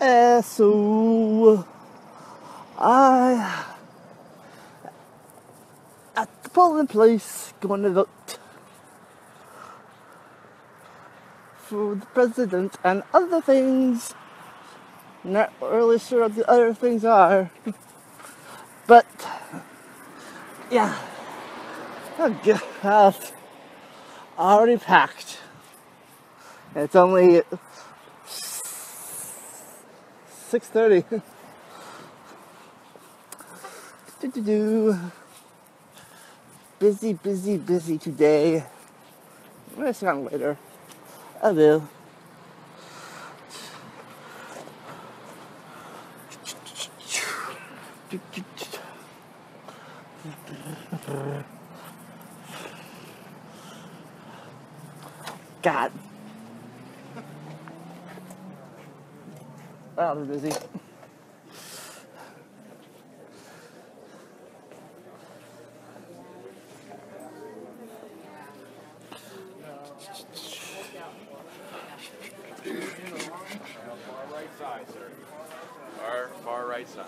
So I at the polling place going to vote for the president and other things. Not really sure what the other things are, but yeah, I guess already packed. It's only 6.30. Do-do-do. Busy, busy, busy today. I'm gonna see on later. I will. God. Wow, they're busy. Far right side, sir. Far, far right side.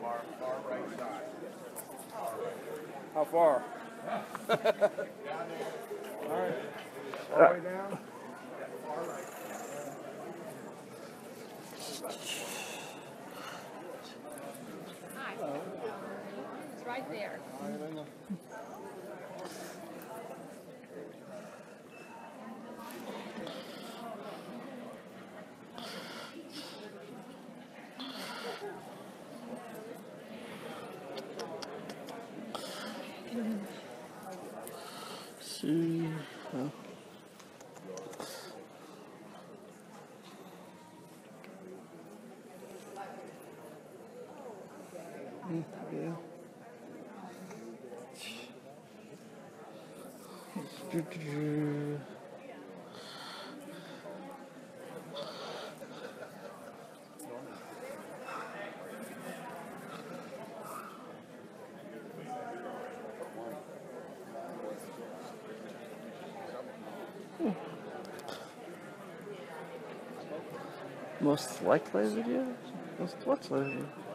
Far, far right side. How far? All right. All the way down? It's right there. See. uh, mm, yeah. Most likely video? Most likely video.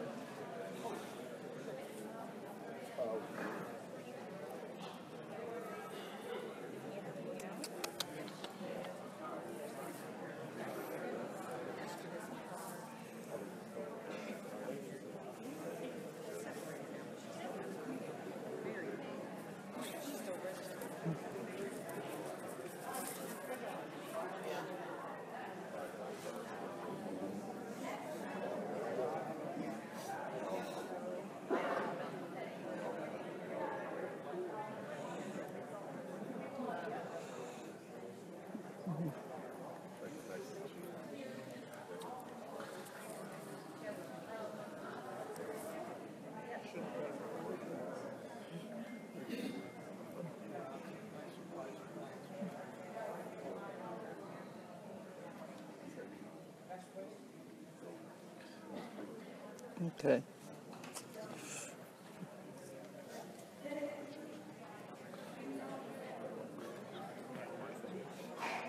Okay.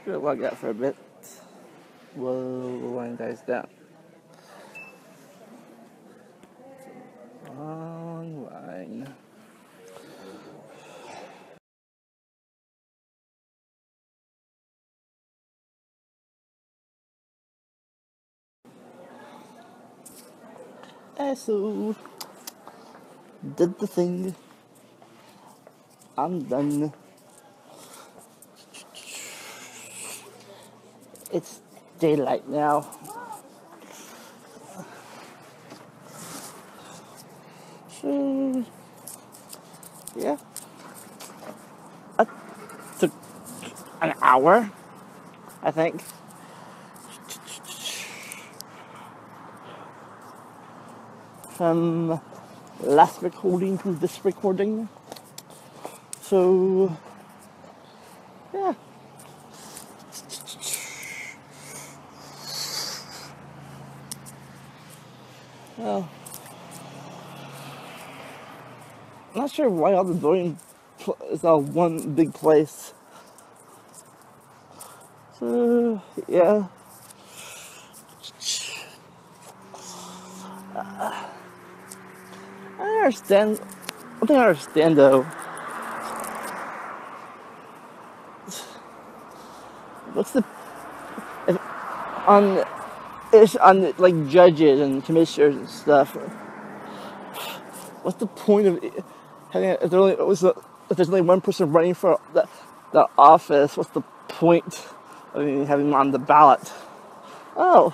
Gonna log out for a bit. We'll wind guys down. Online. Eh, so did the thing. I'm done. It's daylight now. So, yeah. It took an hour, I think. From last recording to this recording. So, yeah. Well, I'm not sure why all the pl- is all one big place. So, yeah. Understand. I thing I understand though. What's the if, on it's on like judges and commissioners and stuff? What's the point of having if, there only, if there's only one person running for the, the office? What's the point of having him on the ballot? Oh,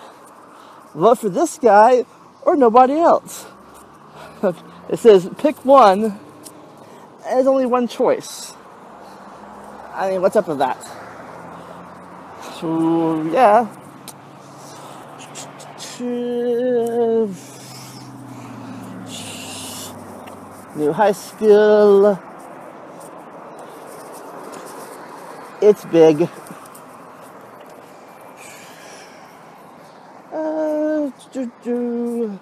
vote for this guy or nobody else. It says pick one, and there's only one choice. I mean, what's up with that? So, yeah. New high school. It's big. Uh, do, do.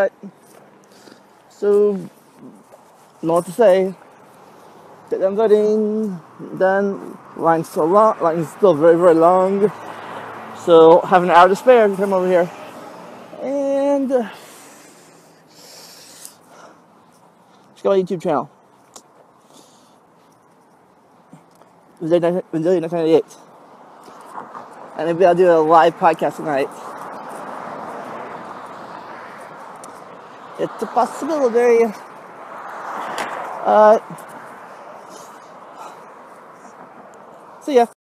Alright. So, not to say. Get them voting. Then, line's still long. Line's still very, very long. So, have an hour to spare to come over here. And, uh, just go my YouTube channel. Vandalia 1998. And maybe I'll do a live podcast tonight. It's a possibility. Uh, see ya.